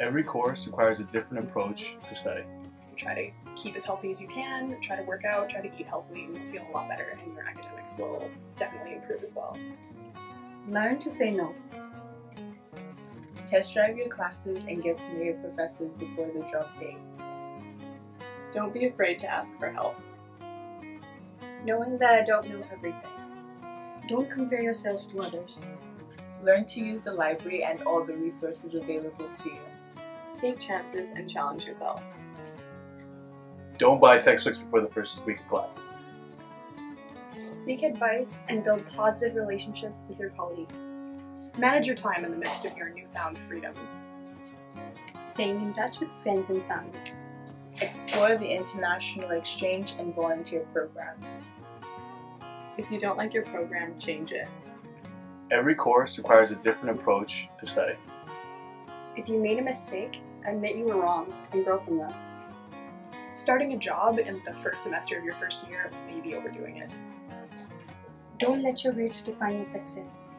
Every course requires a different approach to study. Try to keep as healthy as you can, try to work out, try to eat healthily, and you'll feel a lot better, and your academics will definitely improve as well. Learn to say no. Test drive your classes and get to know your professors before the drop date. Don't be afraid to ask for help. Knowing that I don't know everything. Don't compare yourself to others. Learn to use the library and all the resources available to you. Take chances and challenge yourself. Don't buy textbooks before the first week of classes. Seek advice and build positive relationships with your colleagues. Manage your time in the midst of your newfound freedom. Staying in touch with friends and family. Explore the international exchange and volunteer programs. If you don't like your program, change it. Every course requires a different approach to study. If you made a mistake, admit you were wrong and grow from that. Starting a job in the first semester of your first year may be overdoing it. Don't let your grades define your success.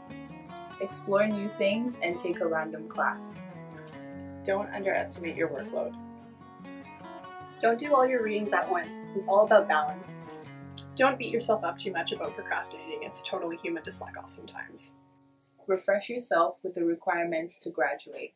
Explore new things and take a random class. Don't underestimate your workload. Don't do all your readings at once. It's all about balance. Don't beat yourself up too much about procrastinating. It's totally human to slack off sometimes. Refresh yourself with the requirements to graduate.